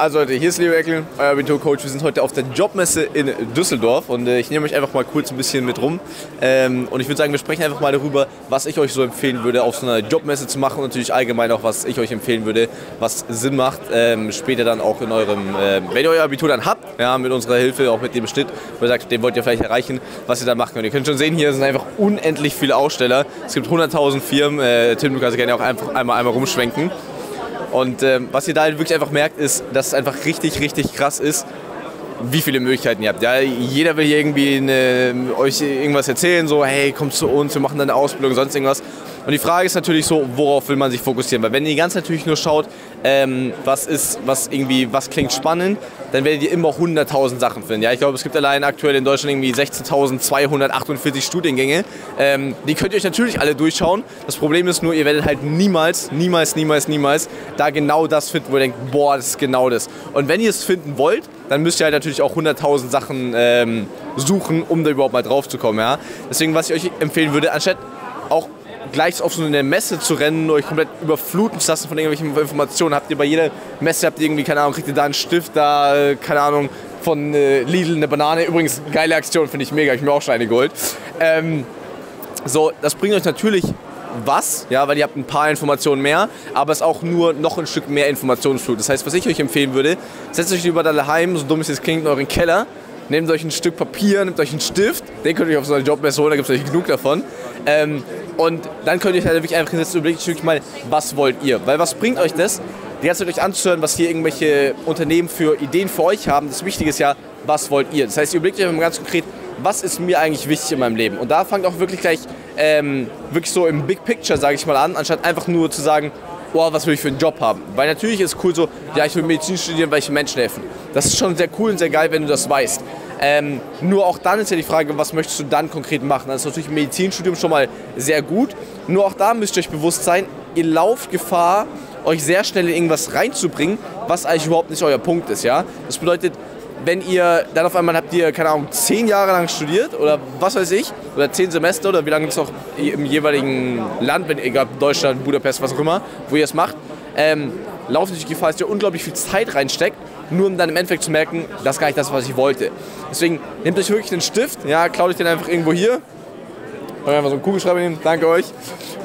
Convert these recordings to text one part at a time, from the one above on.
Also Leute, hier ist Leo Eckel, euer Abiturcoach. Wir sind heute auf der Jobmesse in Düsseldorf und äh, ich nehme euch einfach mal kurz ein bisschen mit rum. Ähm, und ich würde sagen, wir sprechen einfach mal darüber, was ich euch so empfehlen würde, auf so einer Jobmesse zu machen und natürlich allgemein auch, was ich euch empfehlen würde, was Sinn macht, ähm, später dann auch in eurem, äh, wenn ihr euer Abitur dann habt, ja, mit unserer Hilfe, auch mit dem Schnitt, wo ihr sagt, den wollt ihr vielleicht erreichen, was ihr dann machen könnt. Ihr könnt schon sehen, hier sind einfach unendlich viele Aussteller. Es gibt 100.000 Firmen. Äh, Tim, du kannst gerne auch einfach einmal, einmal rumschwenken. Und ähm, was ihr da wirklich einfach merkt, ist, dass es einfach richtig, richtig krass ist, wie viele Möglichkeiten ihr habt. Ja, jeder will hier irgendwie eine, euch irgendwas erzählen, so hey, kommt zu uns, wir machen dann eine Ausbildung, sonst irgendwas. Und die Frage ist natürlich so, worauf will man sich fokussieren? Weil wenn ihr Zeit natürlich nur schaut, ähm, was ist, was irgendwie, was klingt spannend, dann werdet ihr immer 100.000 Sachen finden. Ja, ich glaube, es gibt allein aktuell in Deutschland irgendwie 16.248 Studiengänge. Ähm, die könnt ihr euch natürlich alle durchschauen. Das Problem ist nur, ihr werdet halt niemals, niemals, niemals, niemals da genau das finden, wo ihr denkt, boah, das ist genau das. Und wenn ihr es finden wollt, dann müsst ihr halt natürlich auch 100.000 Sachen ähm, suchen, um da überhaupt mal drauf zu kommen. Ja? Deswegen, was ich euch empfehlen würde, anstatt auch gleich auf so eine Messe zu rennen, euch komplett überfluten zu lassen von irgendwelchen Informationen. Habt ihr bei jeder Messe, habt ihr irgendwie, keine Ahnung, kriegt ihr da einen Stift, da, äh, keine Ahnung, von äh, Lidl eine Banane. Übrigens, geile Aktion, finde ich mega, ich mir auch schon eine geholt. Ähm, so, das bringt euch natürlich was, ja, weil ihr habt ein paar Informationen mehr, aber es ist auch nur noch ein Stück mehr Informationsflut. Das heißt, was ich euch empfehlen würde, setzt euch lieber daheim, so dumm es jetzt klingt, in euren Keller, nehmt euch ein Stück Papier, nehmt euch einen Stift, den könnt ihr euch auf so einer Jobmesse holen, da gibt es euch genug davon. Ähm, und dann könnt ihr euch halt wirklich einfach hinsetzen und überlegt wirklich mal, was wollt ihr? Weil was bringt euch das, die ganze Zeit euch anzuhören, was hier irgendwelche Unternehmen für Ideen für euch haben? Das Wichtige ist ja, was wollt ihr? Das heißt, ihr überlegt euch mal ganz konkret, was ist mir eigentlich wichtig in meinem Leben? Und da fangt auch wirklich gleich ähm, wirklich so im Big Picture, sage ich mal, an, anstatt einfach nur zu sagen, oh, was will ich für einen Job haben? Weil natürlich ist es cool so, ja, ich will Medizin studieren, weil ich Menschen helfen. Das ist schon sehr cool und sehr geil, wenn du das weißt. Ähm, nur auch dann ist ja die Frage, was möchtest du dann konkret machen? Das ist natürlich im Medizinstudium schon mal sehr gut. Nur auch da müsst ihr euch bewusst sein, ihr lauft Gefahr, euch sehr schnell in irgendwas reinzubringen, was eigentlich überhaupt nicht euer Punkt ist. Ja? Das bedeutet, wenn ihr dann auf einmal habt ihr, keine Ahnung, zehn Jahre lang studiert oder was weiß ich, oder zehn Semester oder wie lange es auch im jeweiligen Land, wenn egal Deutschland, Budapest, was auch immer, wo ihr es macht, ähm, laufen sich Gefahr, dass ihr unglaublich viel Zeit reinsteckt, nur um dann im Endeffekt zu merken, das ist gar nicht das, was ich wollte. Deswegen nehmt euch wirklich einen Stift, ja, klaut euch den einfach irgendwo hier, oder einfach so einen Kugelschreiber nehmen, danke euch.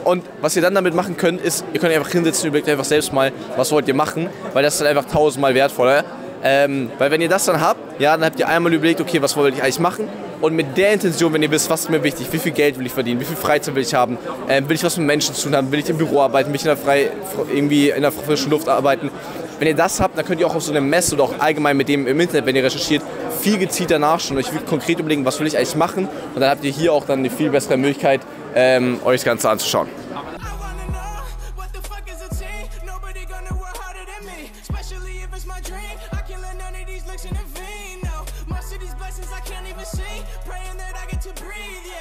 Und was ihr dann damit machen könnt, ist, ihr könnt einfach hinsetzen und überlegt einfach selbst mal, was wollt ihr machen, weil das ist dann einfach tausendmal wertvoller. Ähm, weil wenn ihr das dann habt, ja, dann habt ihr einmal überlegt, okay, was wollte ich eigentlich machen? Und mit der Intention, wenn ihr wisst, was ist mir wichtig, wie viel Geld will ich verdienen, wie viel Freizeit will ich haben, ähm, will ich was mit Menschen zu tun haben, will ich im Büro arbeiten, will ich in der, frei, irgendwie in der frischen Luft arbeiten. Wenn ihr das habt, dann könnt ihr auch auf so einer Messe oder auch allgemein mit dem im Internet, wenn ihr recherchiert, viel gezielter nachschauen und euch konkret überlegen, was will ich eigentlich machen. Und dann habt ihr hier auch dann eine viel bessere Möglichkeit, ähm, euch das Ganze anzuschauen. I can't let none of these looks intervene. No, most of these blessings I can't even see. Praying that I get to breathe, yeah.